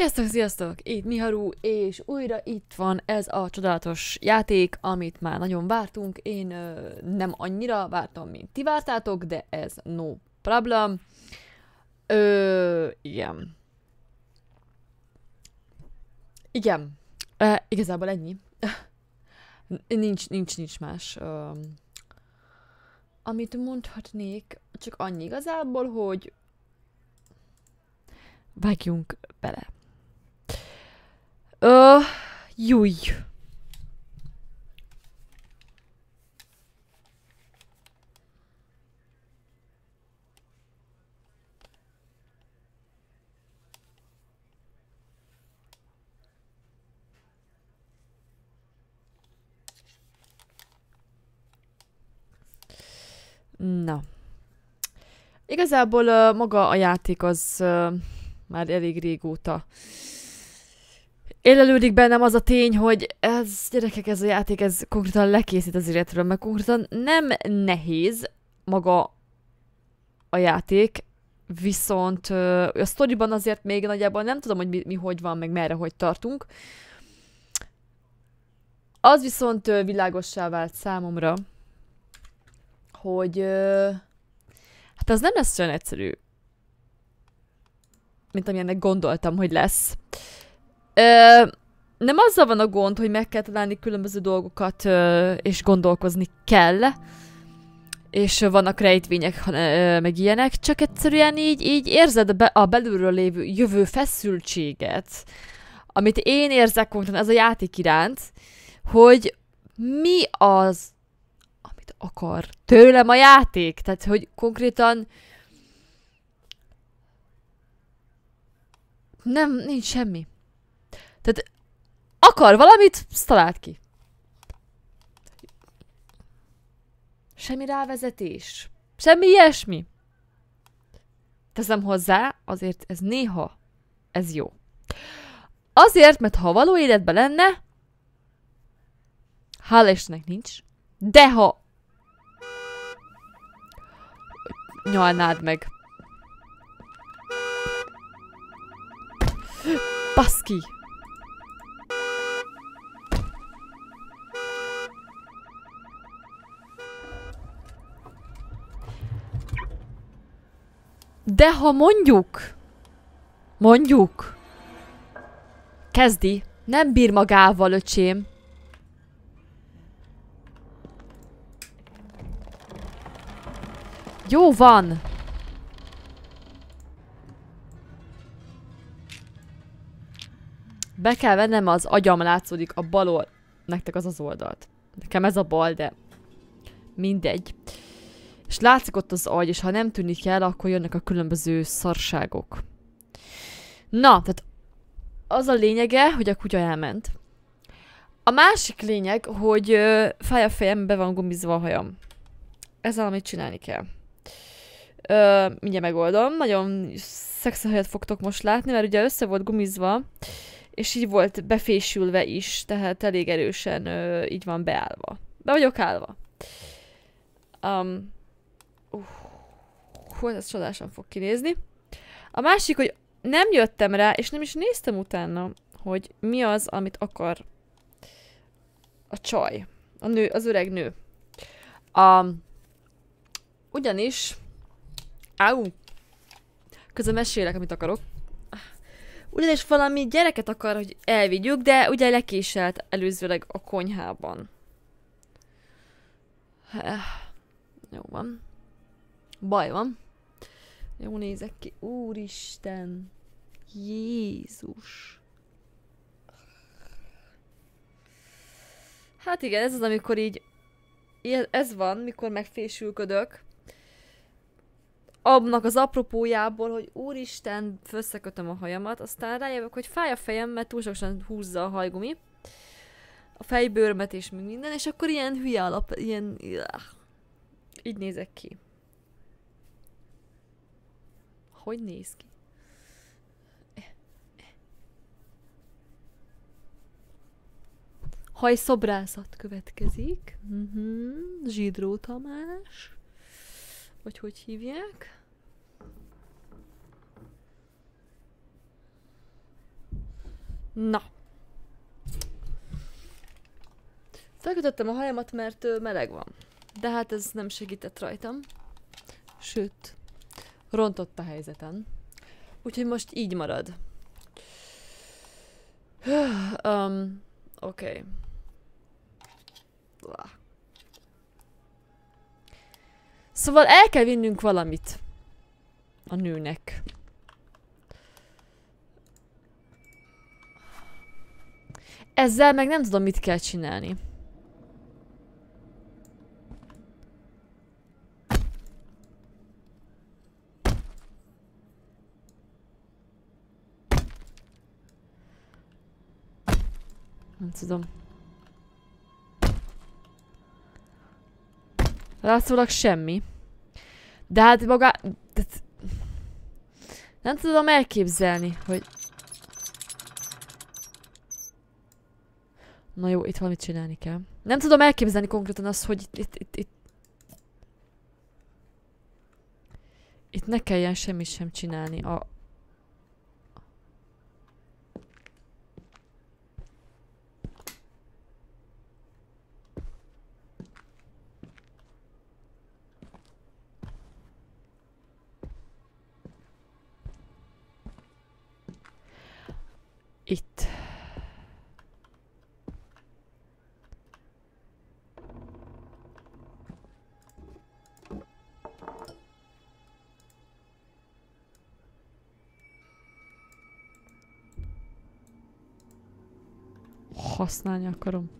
Sziasztok, sziasztok! Itt Miharu, és újra itt van ez a csodálatos játék, amit már nagyon vártunk. Én ö, nem annyira vártam, mint ti vártátok, de ez no problem. Ö, igen. Igen. Uh, igazából ennyi. nincs, nincs, nincs más. Ö, amit mondhatnék, csak annyi igazából, hogy vágjunk bele. Ö, júj. Na. Igazából uh, maga a játék az uh, már elég régóta élelődik bennem az a tény, hogy ez, gyerekek, ez a játék, ez konkrétan lekészít az életről, mert konkrétan nem nehéz maga a játék, viszont a sztoriban azért még nagyjából nem tudom, hogy mi, mi hogy van, meg merre, hogy tartunk. Az viszont világossá vált számomra, hogy hát az nem lesz olyan egyszerű, mint amilyennek gondoltam, hogy lesz. Ö, nem azzal van a gond, hogy meg kell találni különböző dolgokat, ö, és gondolkozni kell, és vannak rejtvények, ö, meg ilyenek, csak egyszerűen így, így érzed a belülről lévő jövő feszültséget, amit én érzek konkrétan ez a játék iránt, hogy mi az, amit akar tőlem a játék. Tehát, hogy konkrétan nem, nincs semmi. Tehát akar valamit, talált ki. Semmi rávezetés. Semmi ilyesmi. Teszem hozzá, azért ez néha, ez jó. Azért, mert ha való életben lenne, hála Istennek nincs, de ha nyalnád meg. Baszki! De ha mondjuk, mondjuk, kezdi, nem bír magával, öcsém. Jó van. Be kell vennem, az agyam látszódik a bal Nektek az az oldalt. Nekem ez a bal, de mindegy. És látszik ott az agy, és ha nem tűnik el, akkor jönnek a különböző szarságok. Na, tehát az a lényege, hogy a kutya elment. A másik lényeg, hogy ö, fáj a fejem, be van gumizva a hajam. Ez amit csinálni kell. Ö, mindjárt megoldom. Nagyon szexi hajat fogtok most látni, mert ugye össze volt gumizva, és így volt befésülve is, tehát elég erősen ö, így van beállva. Be vagyok állva. Um, uh, hú, ez csodásan fog kinézni. A másik, hogy nem jöttem rá, és nem is néztem utána, hogy mi az, amit akar a csaj. A nő, az öreg nő. A, ugyanis, áú, közben mesélek, amit akarok. Ugyanis valami gyereket akar, hogy elvigyük, de ugye lekéselt előzőleg a konyhában. Jó van. Baj van. Jó nézek ki. Úristen. Jézus. Hát igen, ez az, amikor így... Ez van, mikor megfésülködök. Abnak az apropójából, hogy úristen, összekötöm a hajamat, aztán rájövök, hogy fáj a fejem, mert túlságosan húzza a hajgumi. A fejbőrmet és minden, és akkor ilyen hülye alap, ilyen... Így nézek ki. Hogy néz ki? Hajszobrászat következik. Uh-huh. Zsidró Tamás. Vagy hogy hívják? Na. Felkötöttem a hajamat, mert meleg van. De hát ez nem segített rajtam. Sőt, rontott a helyzeten. Úgyhogy most így marad. um, Oké. Okay. Szóval el kell vinnünk valamit. A nőnek. Ezzel meg nem tudom, mit kell csinálni. Tudom. Látszólag semmi. De hát maga... De... Nem tudom elképzelni, hogy... Na jó, itt valamit csinálni kell. Nem tudom elképzelni konkrétan azt, hogy itt, itt, itt, itt... Itt ne kelljen semmit sem csinálni. A, Itt. Használni akarom.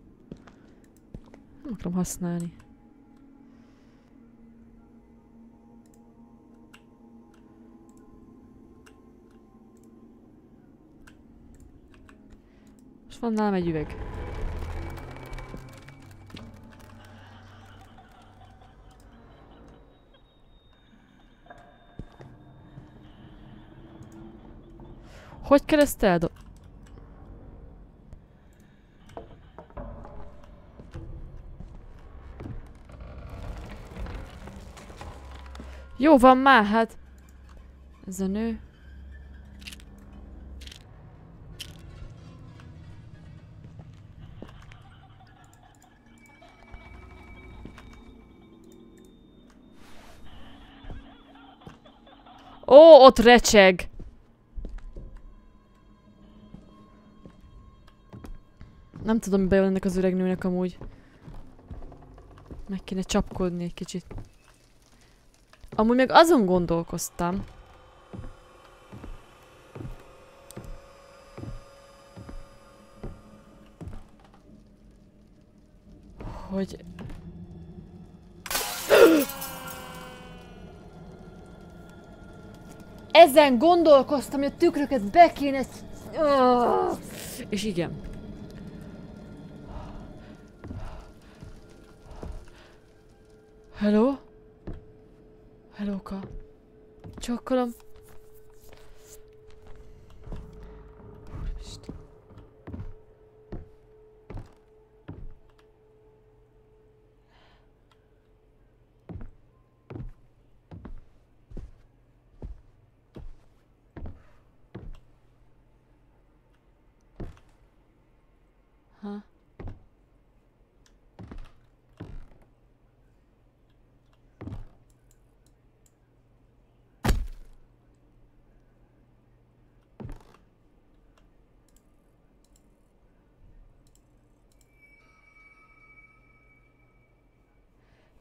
Nem akarom használni. Van nálam egy üveg. Hogy kell ezt. Jó van már, hát... Ez a nő. Ó, ott recseg! Nem tudom, mi ennek az öreg nőnek amúgy. Meg kéne csapkodni egy kicsit. Amúgy meg azon gondolkoztam. Hogy... Ezen gondolkoztam, hogy a tükröket be kéne... És igen. Hello? Hellóka. Csokkolom. Úristen. Ha?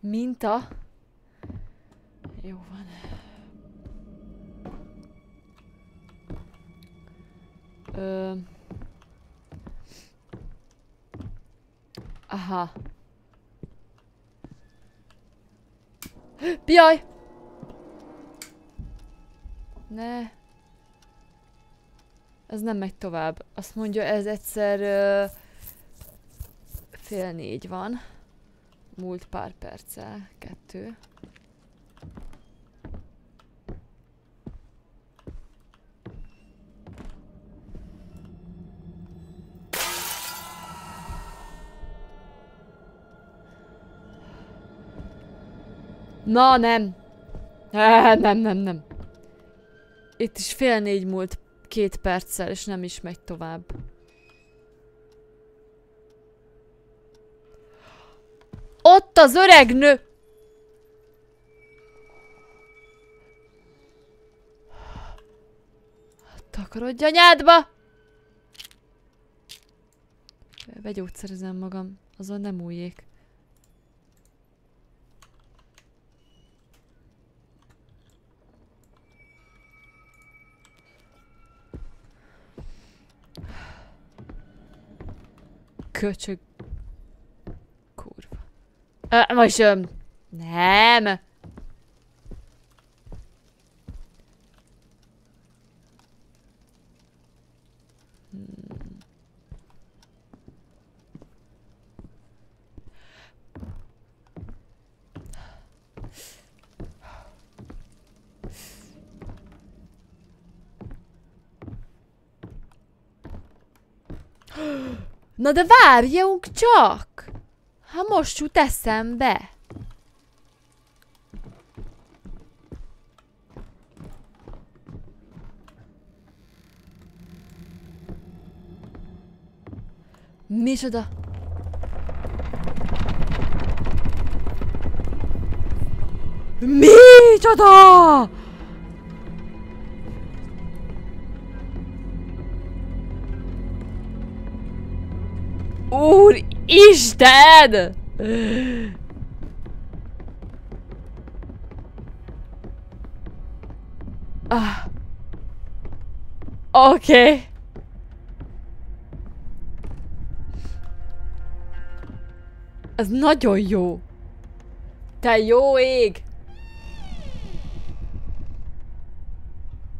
Minta. Jó van. Ö... Aha. Jaj! Ne. Ez nem megy tovább. Azt mondja, ez egyszer... Ö... Fél négy van. Múlt pár perccel. Kettő. Na, nem. Nem, nem, nem. Itt is fél négy múlt két perccel, és nem is megy tovább. Az öreg nő! Takarodj anyádba! Begyógyszerezem magam, azon nem újjék. Köcsög. Kurva. Ö, most... Ö, nem! Hmm. Na de várjunk Ha most jut eszembe. Micsoda? Micsoda? Úristen! Ah. Oké. Okay. Ez nagyon jó. Te jó ég!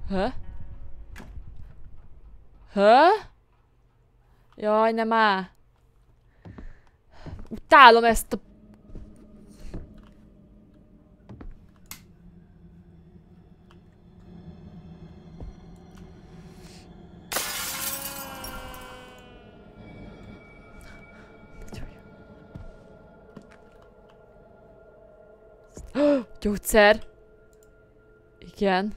Hä? Hä? Jaj, nem áll. Utálom ezt a... Gyógyszer. Igen.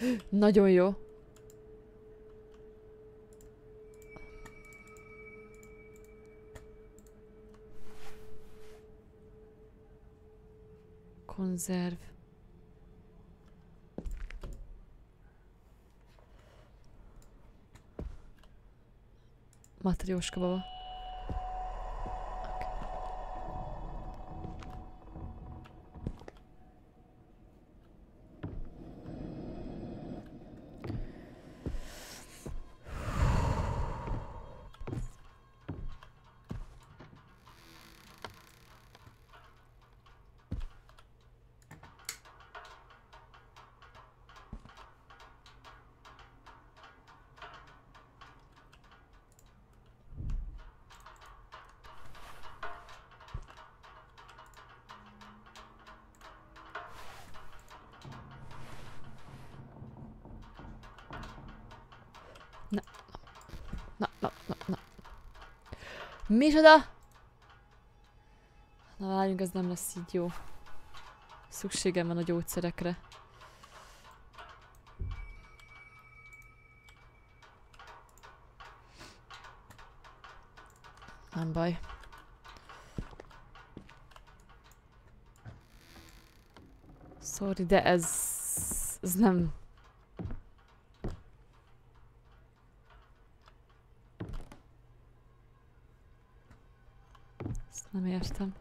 Nagyon jó. Konzerv. Matrióska baba. Micsoda? Na várjunk, ez nem lesz így jó. Szükségem van a gyógyszerekre. Nem baj. Sorry, de ez... Ez nem... Ezt nem értem.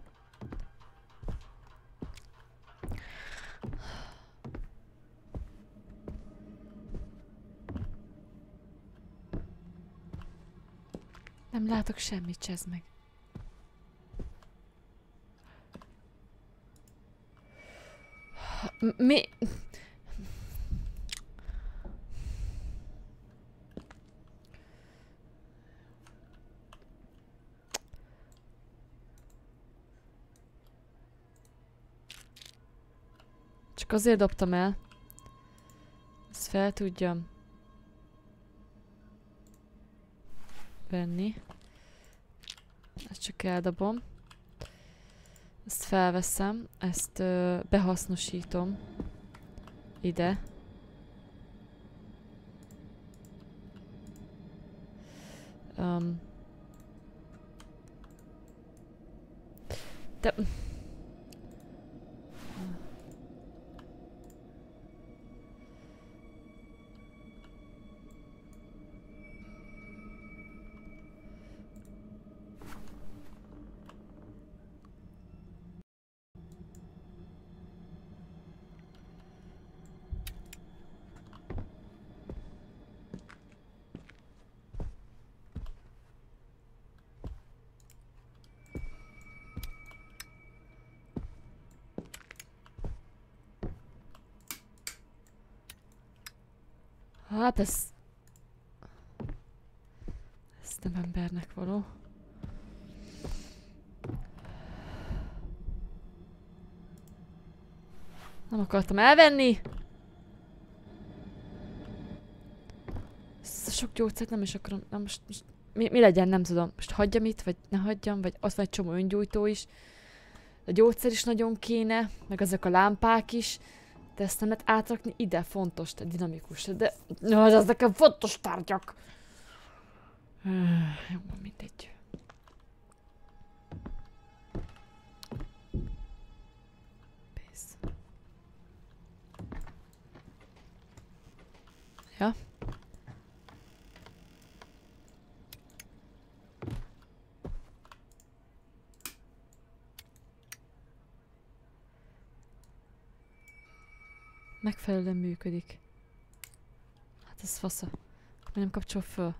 Nem látok semmit, csezd meg. Mi? Csak azért dobtam el. Ezt fel tudjam. Venni. Ezt csak eldobom. Ezt felveszem, ezt ö, behasznosítom ide. Um. De... Hát ez... Ez nem embernek való. Nem akartam elvenni. Ezt sok gyógyszert nem is akarom. Nem, most, most mi, mi legyen, nem tudom. Most hagyjam itt, vagy ne hagyjam, vagy az van egy csomó öngyújtó is. A gyógyszer is nagyon kéne, meg ezek a lámpák is. Lehet átrakni ide, fontos, de dinamikus. De ez nekem fontos tárgyak. Jó, mindegy. Pész. Ja. Megfelelően működik. Hát ez fasza. Mi nem kapcsol föl?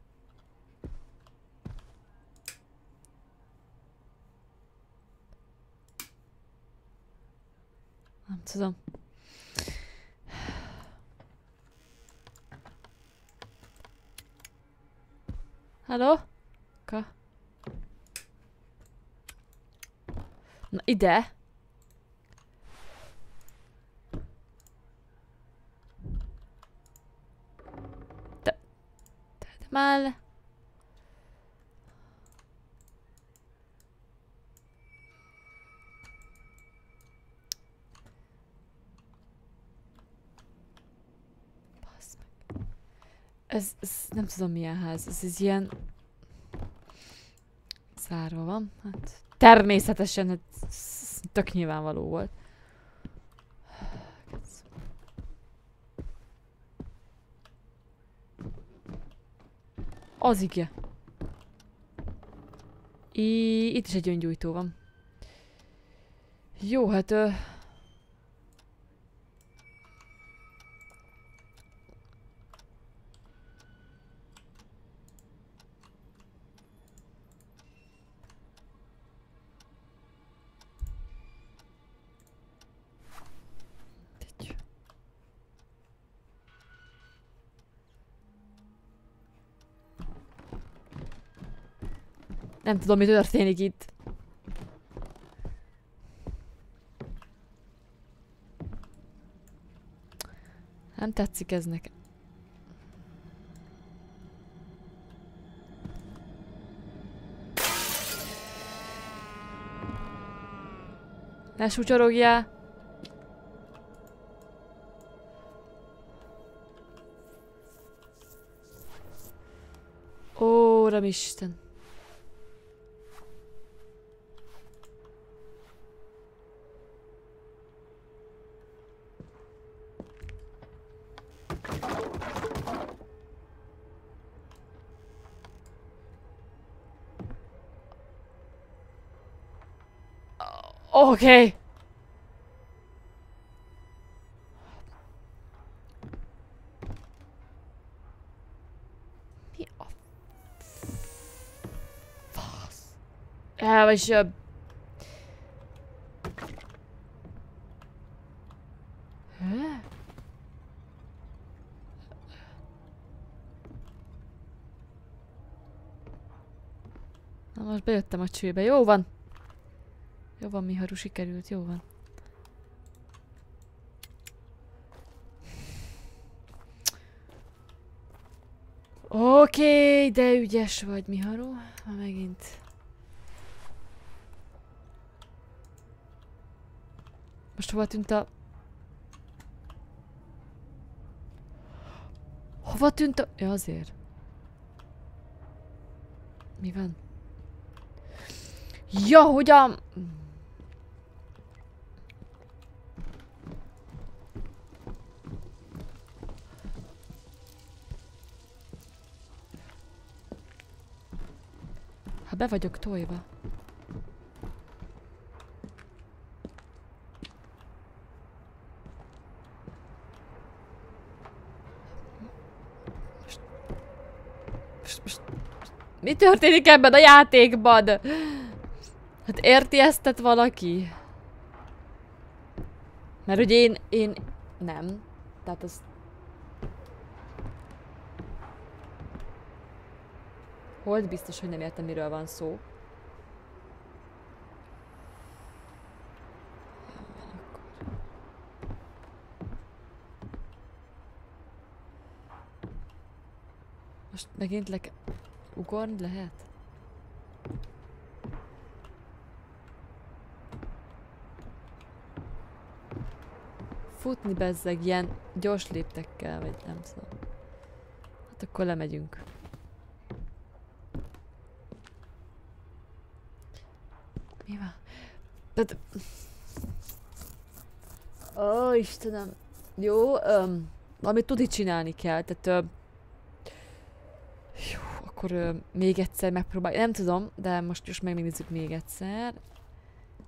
Nem tudom. Halló? Ka? Na ide? Meg. Ez, ez nem tudom milyen ház, ez, ez ilyen... Zárva van, hát... Természetesen, hát tök nyilvánvaló volt. Az ige. I itt is egy öngyújtó van. Jó, hát... Ö... Mindegy. Nem tudom, mi történik itt. Nem tetszik ez nekem. Ne sutyorogjál! Ó, Uramisten! Oké. Okay. Mi a fasz? El vagy ö... Hä? Na most bejöttem a csőbe, jó van. Jó van, Miharu, sikerült, jó van. Oké, okay, de ügyes vagy, Miharu. Ha megint. Most hova tűnt a... Hova tűnt a... Ja, azért. Mi van? Ja, hogy a... Be vagyok tojva. Most, most, most, mi történik ebben a játékban? Hát érti ezt tett valaki? Mert hogy én, én nem. Tehát az... Hold biztos, hogy nem értem, miről van szó. Most megint le ugorni lehet? Futni bezzeg ilyen gyors léptekkel, vagy nem tudom. Hát akkor lemegyünk. Mi van? Tehát... Ó, oh, Istenem. Jó, um, amit tudni csinálni kell, tehát... Uh, jó, akkor uh, még egyszer megpróbálj. Nem tudom, de most most megnézzük még egyszer.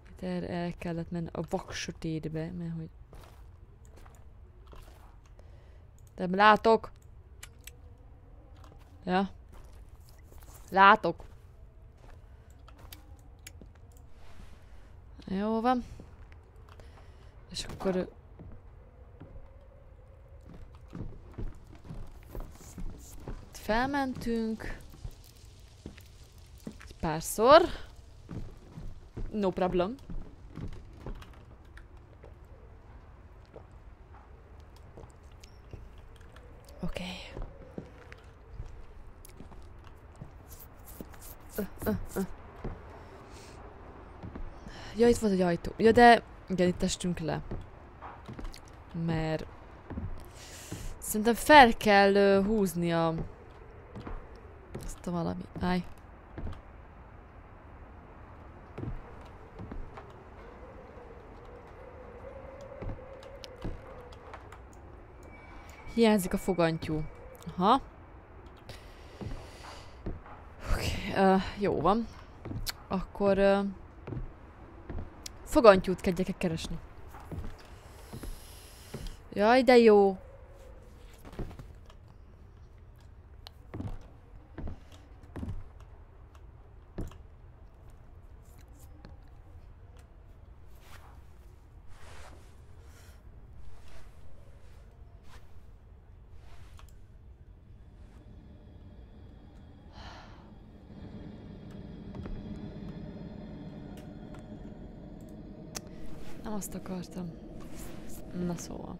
Itt el, el kellett menni a vak mert hogy... Nem látok. Ja. Látok. Jó van. És akkor... Felmentünk. Egy párszor. No problem. Oké. Okay. Uh, uh, uh. Ja, itt volt egy ajtó. Ja, de... Igen, itt estünk le. Mert... Szerintem fel kell uh, húzni a... Ezt a valami... Állj. Hiányzik a fogantyú. Aha. Oké, okay, uh, jó van. Akkor... Uh, fogantyút kezdjek keresni. Jaj, de jó. Azt akartam. Na szóval.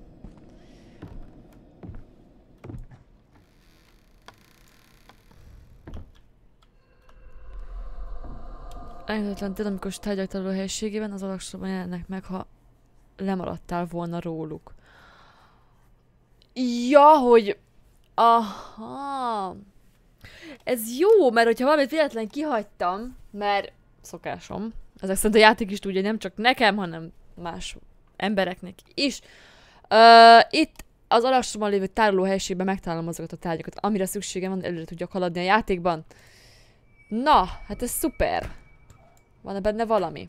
Tényleg, amikor tárgyaltál a helységében, az alaksorban jelennek meg, ha lemaradtál volna róluk. Ja, hogy... Aha. Ez jó, mert hogyha valamit véletlen kihagytam, mert szokásom, ezek szerint a játék is tudja, nem csak nekem, hanem más embereknek is. Uh, itt az alacsonyan lévő tároló helységben megtalálom azokat a tárgyakat, amire szükségem van, előre tudjak haladni a játékban. Na, hát ez szuper. Van-e benne valami?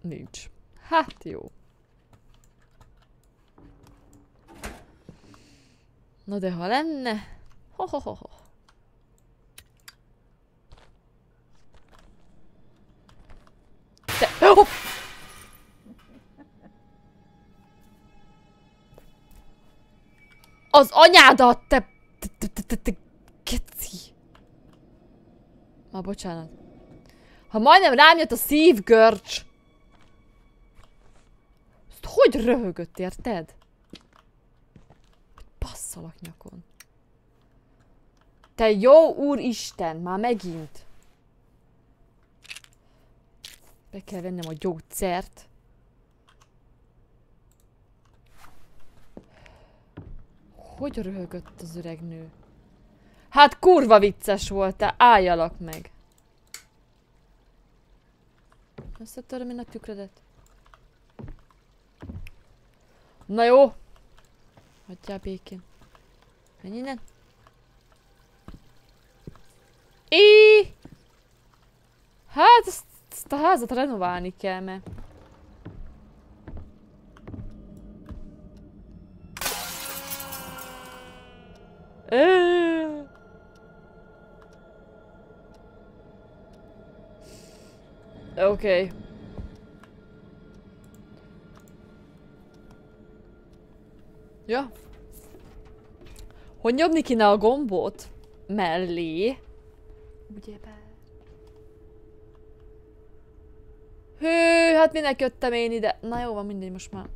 Nincs. Hát jó. Na de ha lenne... Ho, ho, ho, ho. Te... Oh! Az anyádat, te... te, keci. Már bocsánat. Ha majdnem rám jött a szívgörcs. Ezt hogy röhögött, érted? Basszalak nyakon. Te jó úristen, már megint. Be kell vennem a gyógyszert. Hogy röhögött az öreg nő? Hát kurva vicces volt, te álljalak meg. Összetöröm én a tükrödet. Na jó. Hagyjál békén. Menj innen. Í! Hát, ezt, ezt a házat renoválni kell, mert... Ö. Oké. Okay. Ja. Hogy nyomni kéne a gombot? Mellé. Ugyebár. Hű, hát minek jöttem én ide? Na jó van, mindegy most már.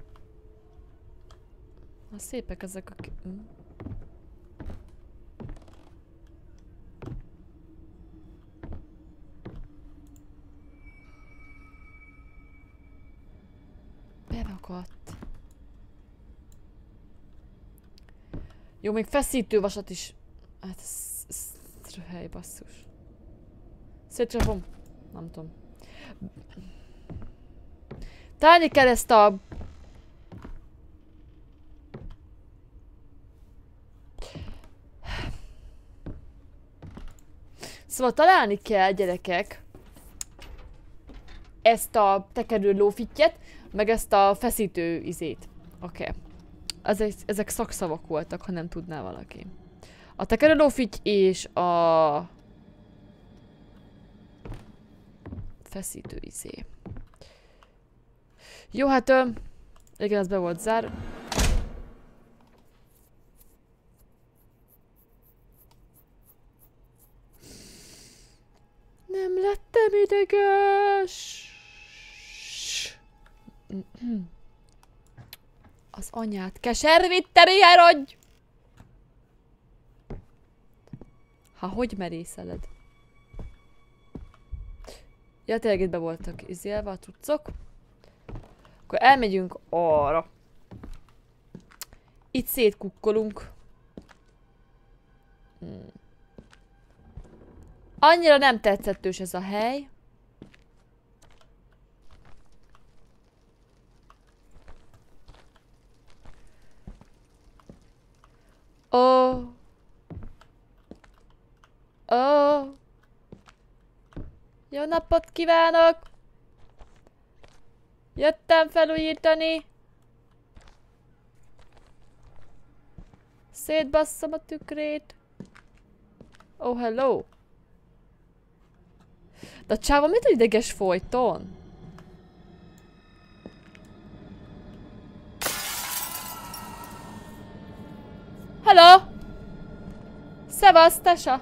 Na szépek ezek a... Hm. Jó, még feszítővasat is. Hát ez, ez, hely basszus. Szétcsapom. Nem tudom. Találni kell ezt a... Szóval találni kell, gyerekek, ezt a tekerő lófittyet, meg ezt a feszítő izét. Oké. Okay. Ezek, ezek szakszavak voltak, ha nem tudná valaki. A tekerő lófitty és a... Feszítő izé. Jó, hát... Ö, igen, ez be volt zár. Nem lettem ideges. Az anyát keservitte, erodj! Ha hogy merészeled? Ja, tényleg itt be voltak izélve a cuccok. Akkor elmegyünk arra. Itt szétkukkolunk. Hmm. Annyira nem tetszettős ez a hely. Oh. Oh. Jó napot kívánok! Jöttem felújítani. Szétbasszom a tükrét. Oh, hello. De a csáva mit ideges folyton? Hello! Szevasz, Tesa!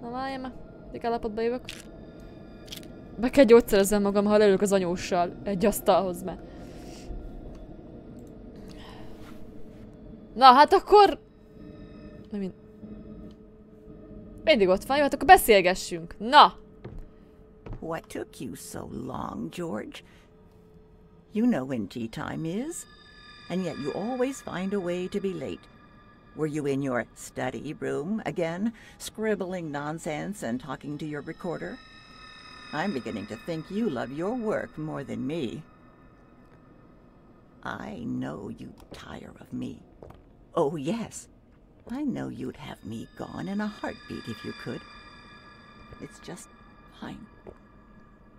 Na várjál már, még állapotba jövök. Be kell gyógyszerezem magam, ha leülök az anyóssal egy asztalhoz, mert... Na, hát akkor... Na, mind... Mindig ott van, jó, hát akkor beszélgessünk. Na! What took you so long, George? You know when tea time is, and yet you always find a way to be late. Were you in your study room again, scribbling nonsense and talking to your recorder? I'm beginning to think you love your work more than me. I know you'd tire of me. Oh, yes. I know you'd have me gone in a heartbeat if you could. It's just fine.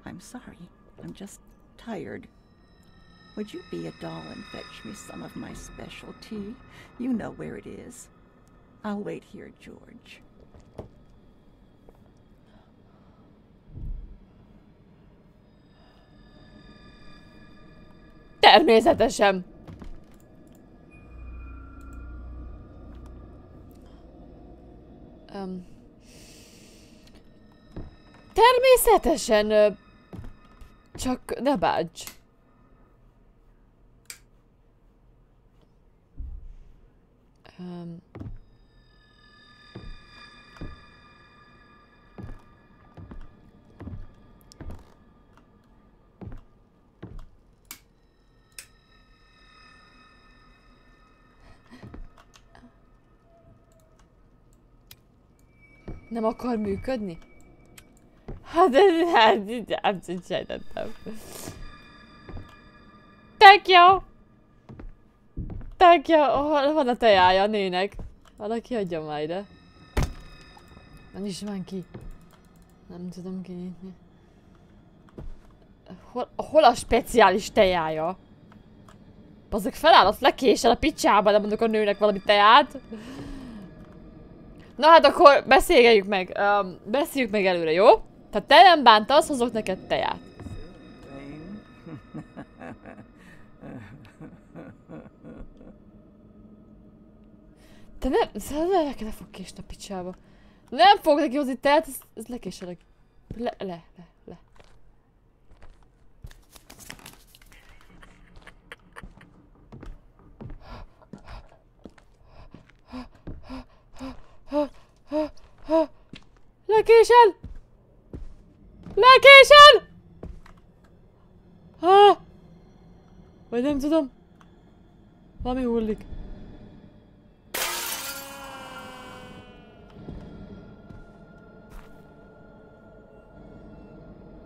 I'm sorry. I'm just tired. Would you be a doll and fetch me some of my special tea? You know where it is. I'll wait here, George. Természetesen. Um, természetesen. Csak ne. Um, Nem akar működni? Hát ez hát, nem sejtettem. Tök jó! Jó! Hol van a tejája a nőnek? Valaki adja már ide. Nem is van ki. Nem tudom kinyitni. Hol, hol a speciális tejája? Azok feláll, azt a picsába, nem mondok a nőnek valami teát. Na hát akkor beszéljük meg. Um, beszéljük meg előre, jó? Tehát te nem bántasz, hozok neked teát. Te nem, le, le, fog késni a picsába. Nem fog neki hozni teát, ez, ez lekéselek. Le, le, le, le. Lekésel! Lekésel! Ha! Vagy nem tudom. Valami hullik.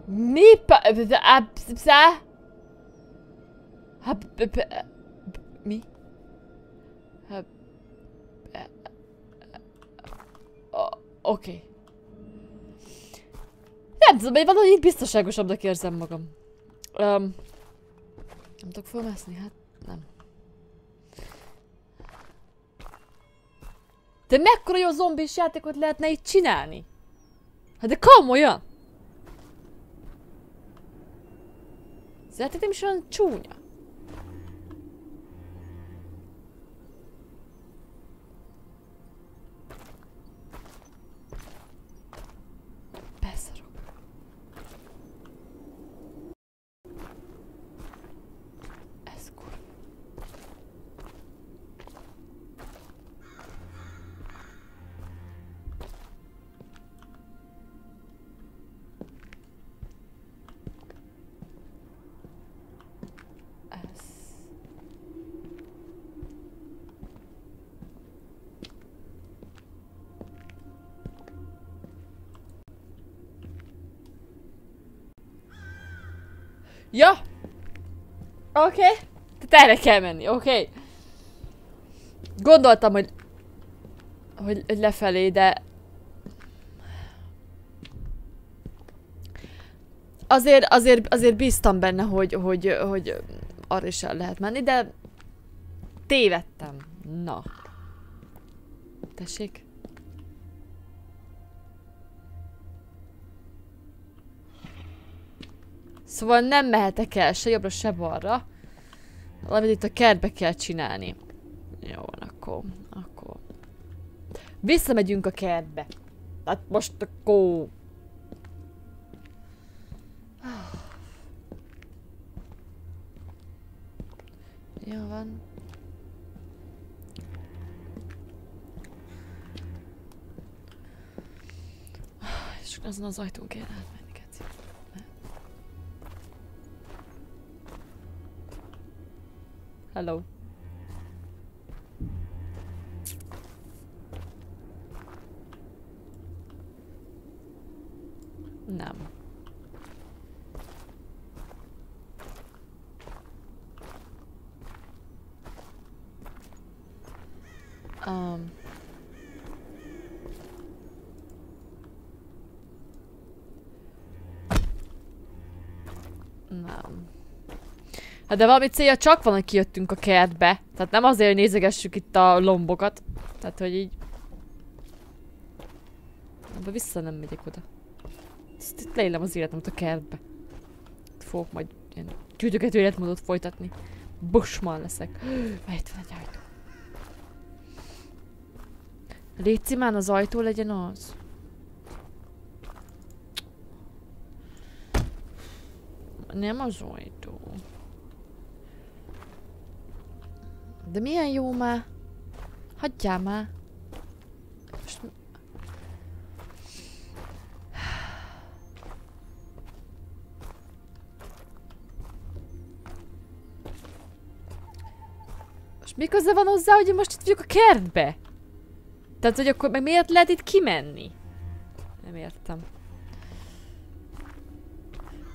Mi pa... Mi? Oké. Nem tudom, hogy valahogy így biztonságosabbnak érzem magam. Um, nem tudok fölmászni? Hát nem. De mekkora jó zombis játékot lehetne itt csinálni? Hát de komolyan! Ez játék nem is olyan Ja! Oké. Okay. Tehát erre kell menni, oké. Okay. Gondoltam, hogy... Hogy hogy lefelé, de... Azért, azért, azért bíztam benne, hogy, hogy, hogy arra is el lehet menni, de... Tévedtem. Na. Tessék? Szóval nem mehetek el se jobbra, se balra. Valamit itt a kertbe kell csinálni. Jó, akkor, akkor. Visszamegyünk a kertbe. Hát most akkor... Jó van. És azon az ajtón kell Hello. Nem. Um. Nem. Hát de valami célja csak van, hogy kijöttünk a kertbe. Tehát nem azért, hogy nézegessük itt a lombokat. Tehát, hogy így... Abba vissza nem megyek oda. Ezt itt leélem az életemet a kertbe. Itt fogok majd ilyen gyűjtögető életmódot folytatni. Bushman leszek. Itt van egy ajtó. Légy cimán az ajtó legyen az. Nem az ajtó. De milyen jó már. Hagyjál már. Most... Most mi köze van hozzá, hogy most itt vagyok a kertbe? Tehát, hogy akkor meg miért lehet itt kimenni? Nem értem.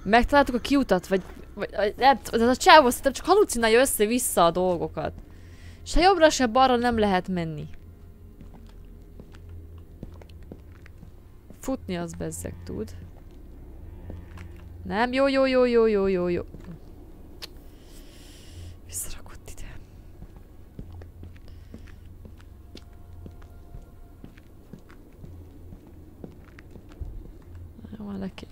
Megtaláltuk a kiutat, vagy... vagy nem ez a csávó szerintem csak halucinálja össze-vissza a dolgokat. Se jobbra, se balra nem lehet menni. Futni az bezzeg tud. Nem, jó, jó, jó, jó, jó, jó, jó. Visszarakott ide. Jó, van neki.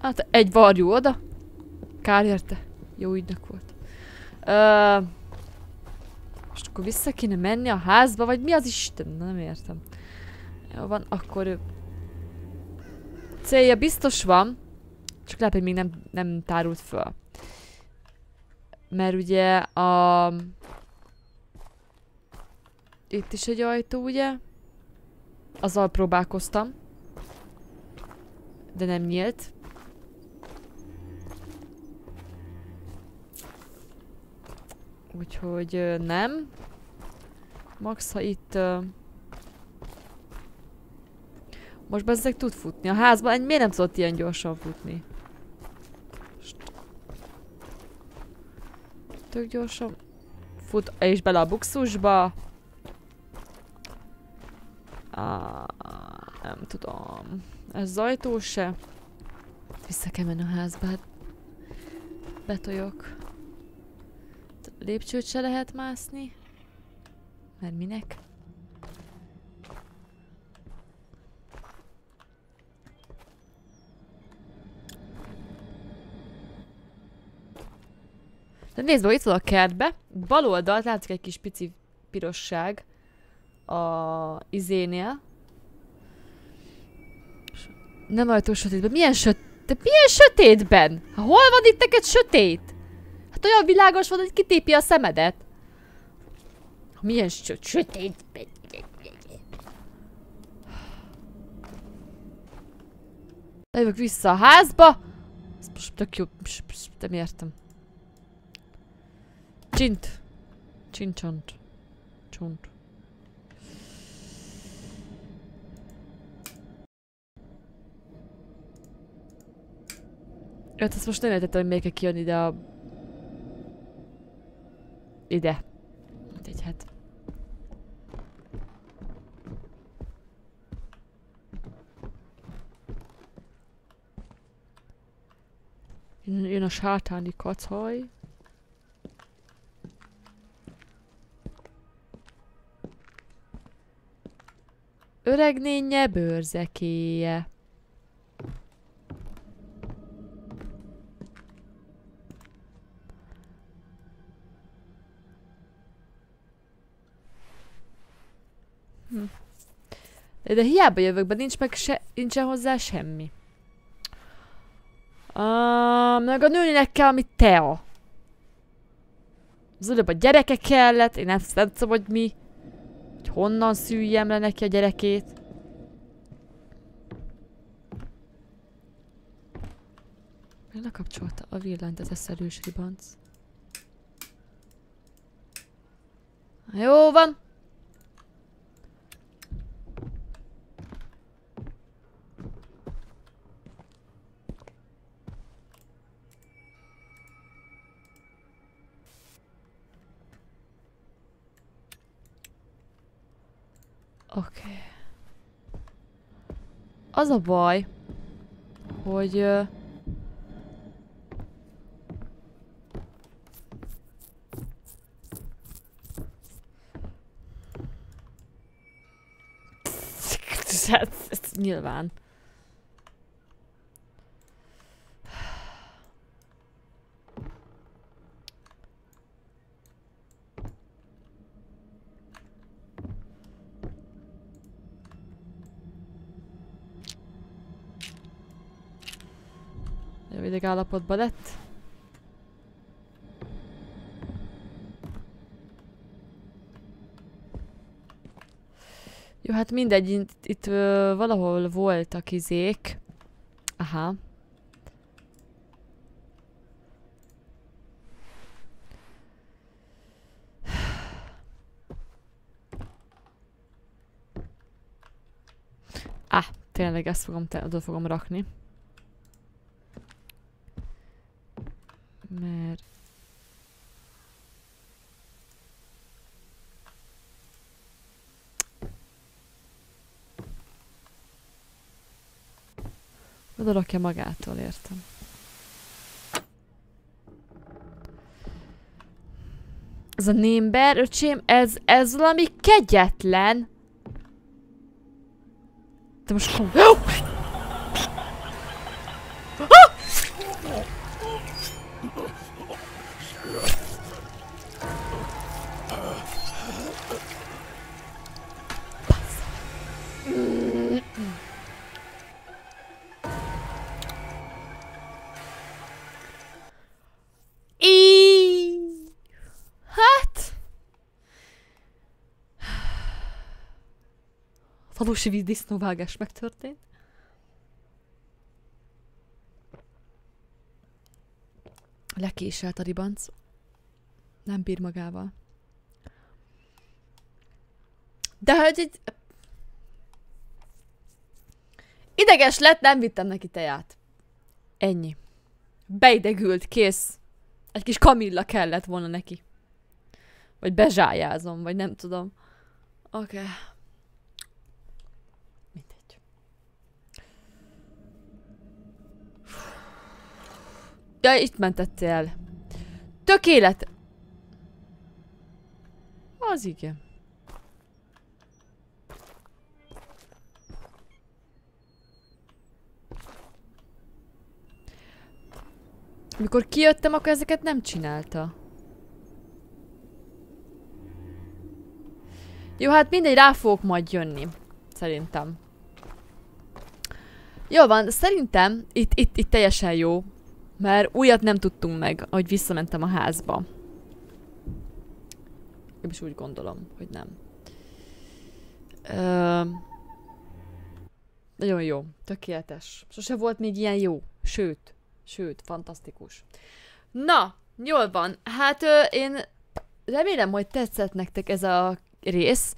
Hát egy varjú oda. Kár érte. Jó ügynök volt. Ö, most akkor vissza kéne menni a házba, vagy mi az Isten? Nem értem. Jó van, akkor ő... Célja biztos van, csak lehet, hogy még nem, nem tárult föl. Mert ugye a... Itt is egy ajtó, ugye? Azzal próbálkoztam. De nem nyílt. Úgyhogy nem. Max, ha itt... Ö... Most bezzeg tud futni. A házban egy miért nem tudott ilyen gyorsan futni? Tök gyorsan fut, és bele a buxusba. Á, nem tudom. Ez zajtó se. Vissza kell menni a házba, hát betoljok. Lépcsőt se lehet mászni. Mert minek? De nézd meg, itt van a kertbe. Bal oldalt látszik egy kis pici pirosság a izénél. Nem ajtó sötétben. Milyen söt... De milyen sötétben? Hol van itt neked sötét? Hát olyan világos van, hogy kitépi a szemedet. Milyen sö sötétben? Lejövök vissza a házba. Ez most tök jó. Nem értem. Csint. Csincsont. Csont. Hát ezt most nem értettem, hogy miért kell kijönni ide a... Ide. Mindegy, hát. Jön a sátáni kacaj. Öregnénye bőrzekéje. Hm. De, hiába jövök be, nincs meg se, nincsen hozzá semmi. Uh, meg a nőnének kell, ami tea. Az a gyereke kellett, én nem, nem tudom, hogy mi. Hogy honnan szüljem le neki a gyerekét. Még lekapcsolta a villanyt az eszelős ribanc. Jó van. Oké. Okay. Az a baj, hogy... ö, Hát, nyilván. Jó ideg állapotban lett. Jó, hát mindegy, itt, itt ö, valahol voltak izék. Aha. Ah, tényleg ezt fogom, oda fogom rakni. mert Oda rakja magától, értem. Ez a némber, öcsém, ez, ez valami kegyetlen. De most... Oh! Valósi vízdisznóvágás megtörtént. Lekéselt a ribanc. Nem bír magával. De hogy egy... Ideges lett, nem vittem neki teját. Ennyi. Beidegült, kész. Egy kis kamilla kellett volna neki. Vagy bezsájázom, vagy nem tudom. Oké. Okay. Ja, itt mentettél el. Tökélet. Az igen. Mikor kijöttem, akkor ezeket nem csinálta. Jó, hát mindegy, rá fogok majd jönni. Szerintem. Jó van, szerintem itt, itt, itt teljesen jó. Mert újat nem tudtunk meg, ahogy visszamentem a házba. Én is úgy gondolom, hogy nem. Ö... Nagyon jó, tökéletes. Sose volt még ilyen jó. Sőt, Sőt, fantasztikus. Na, jól van. Hát ö, én remélem, hogy tetszett nektek ez a rész.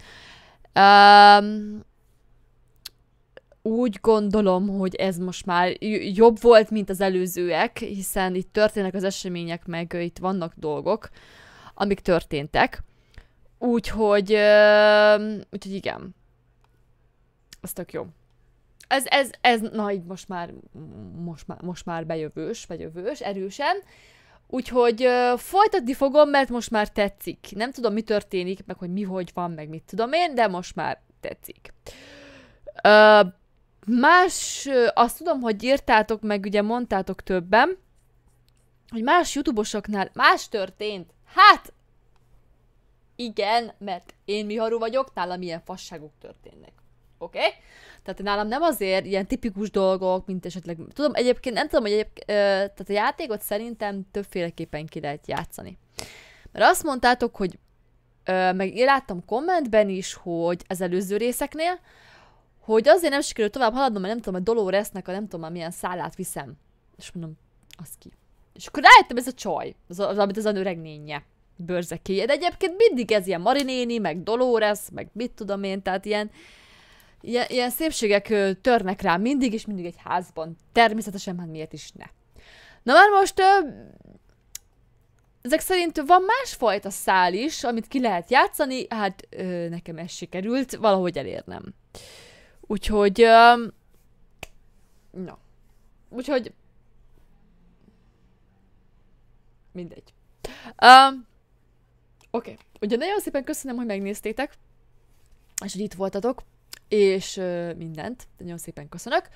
Um, úgy gondolom, hogy ez most már jobb volt, mint az előzőek, hiszen itt történnek az események, meg itt vannak dolgok, amik történtek. Úgyhogy, uh, úgyhogy igen. Ez tök jó ez, ez, ez, na így most már, most már, most már bejövős, vagy jövős, erősen. Úgyhogy uh, folytatni fogom, mert most már tetszik. Nem tudom, mi történik, meg hogy mi hogy van, meg mit tudom én, de most már tetszik. Uh, más, azt tudom, hogy írtátok, meg ugye mondtátok többen, hogy más youtubosoknál más történt. Hát, igen, mert én miharú vagyok, nálam ilyen fasságok történnek. Oké? Okay? Tehát nálam nem azért ilyen tipikus dolgok, mint esetleg, tudom, egyébként nem tudom, hogy egyéb, tehát a játékot szerintem többféleképpen ki lehet játszani. Mert azt mondtátok, hogy ö, meg én láttam kommentben is, hogy az előző részeknél, hogy azért nem sikerült tovább haladnom, mert nem tudom, a Doloresnek a nem tudom milyen szállát viszem. És mondom, az ki. És akkor rájöttem ez a csaj, az, az, amit az a öreg nénye bőrzekéje. De egyébként mindig ez ilyen Marinéni, meg Dolores, meg mit tudom én, tehát ilyen, ilyen, ilyen szépségek törnek rá mindig, és mindig egy házban. Természetesen, hát miért is ne. Na már most ö, ezek szerint van másfajta szál is, amit ki lehet játszani, hát ö, nekem ez sikerült valahogy elérnem. Úgyhogy, na. Úgyhogy, mindegy. Uh, Oké, okay. ugye nagyon szépen köszönöm, hogy megnéztétek, és hogy itt voltatok és uh, mindent. Nagyon szépen köszönök.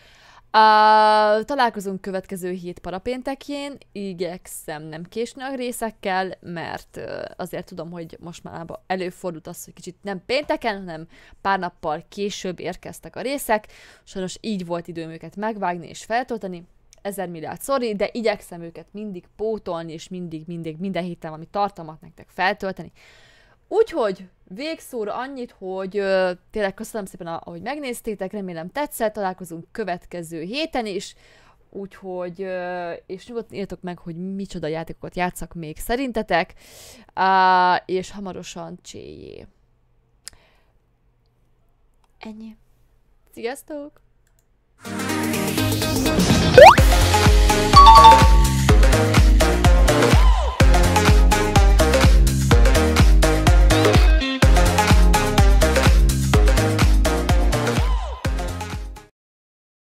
Uh, találkozunk következő hét parapéntekjén, igyekszem nem késni a részekkel, mert uh, azért tudom, hogy most már előfordult az, hogy kicsit nem pénteken, hanem pár nappal később érkeztek a részek. Sajnos így volt időm őket megvágni és feltölteni, ezer milliárd sorry, de igyekszem őket mindig pótolni, és mindig, mindig, minden héten valami tartalmat nektek feltölteni. Úgyhogy végszóra annyit, hogy ö, tényleg köszönöm szépen, ahogy megnéztétek, remélem tetszett, találkozunk következő héten is, úgyhogy, ö, és nyugodtan írtok meg, hogy micsoda játékokat játszak még szerintetek, uh, és hamarosan cséjé. Ennyi. Sziasztok!